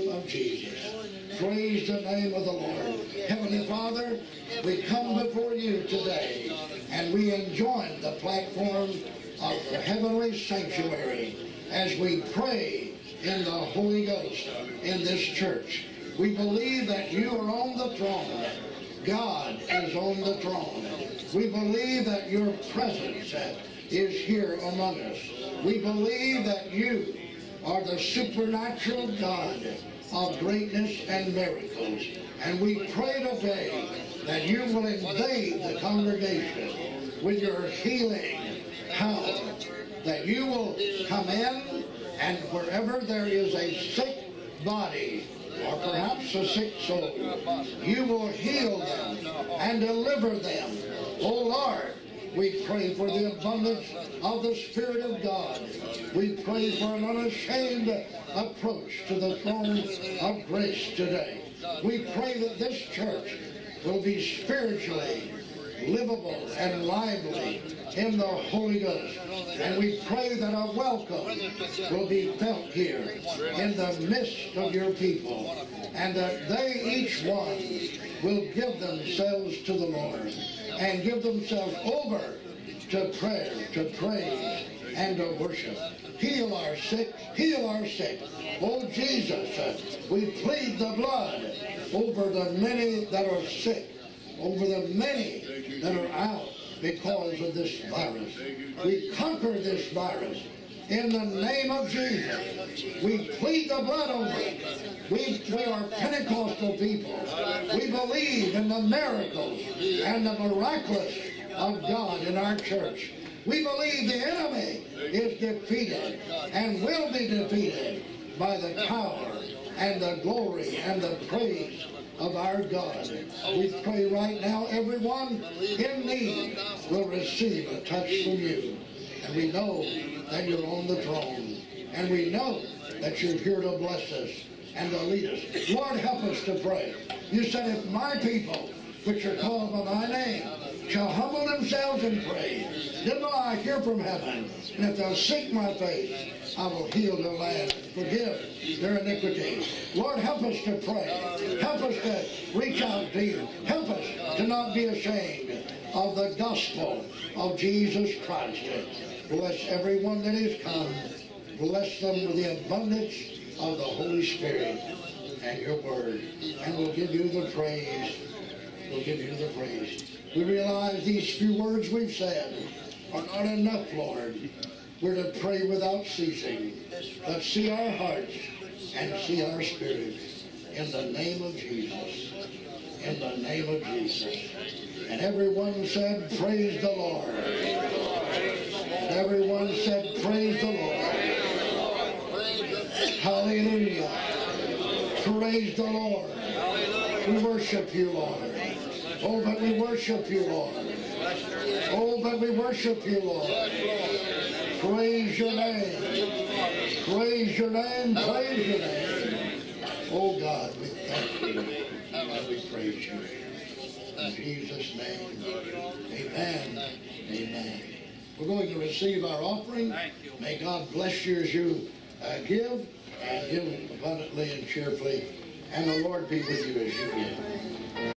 of Jesus. Praise the name of the Lord. Heavenly Father, we come before you today and we enjoin the platform of the heavenly sanctuary as we pray in the Holy Ghost in this church. We believe that you are on the throne. God is on the throne. We believe that your presence is here among us. We believe that you are the supernatural God of greatness and miracles. And we pray today that you will invade the congregation with your healing power, that you will come in and wherever there is a sick body, or perhaps a sick soul, you will heal them and deliver them. Oh Lord, we pray for the abundance of the Spirit of God. We pray for an unashamed approach to the throne of grace today. We pray that this church will be spiritually livable and lively in the Holy Ghost. And we pray that a welcome will be felt here in the midst of your people. And that they, each one, will give themselves to the Lord and give themselves over to prayer, to praise, and to worship. Heal our sick, heal our sick. Oh Jesus, we plead the blood over the many that are sick, over the many that are out because of this virus. We conquer this virus in the name of Jesus. We plead the blood over it. We, we are Pentecostal people. We believe in the miracles and the miraculous of God in our church. We believe the enemy is defeated and will be defeated by the power and the glory and the praise of our God. We pray right now everyone in need will receive a touch from you. And we know that you're on the throne. And we know that you're here to bless us and to lead us. Lord, help us to pray. You said, if my people, which are called by my name, shall humble themselves and pray, then will I hear from heaven. And if they'll seek my face, I will heal their land forgive their iniquities. Lord, help us to pray. Help us to reach out to you. Help us to not be ashamed of the gospel of Jesus Christ. Bless everyone that has come. Bless them with the abundance of the Holy Spirit and your word. And we'll give you the praise. We'll give you the praise. We realize these few words we've said are not enough, Lord. We're to pray without ceasing. But see our hearts and see our spirits. In the name of Jesus. In the name of Jesus. And everyone said, Praise the Lord. And everyone said, Praise the Lord. Hallelujah. Praise the Lord. We worship you, Lord. Oh, but we worship you, Lord. Oh, but we worship you, Lord. Praise your name. Praise your name. Praise your name. Oh, God, we thank you and we praise you. In Jesus' name. Amen. Amen. We're going to receive our offering. May God bless you as you uh, give and give abundantly and cheerfully. And the Lord be with you as you give.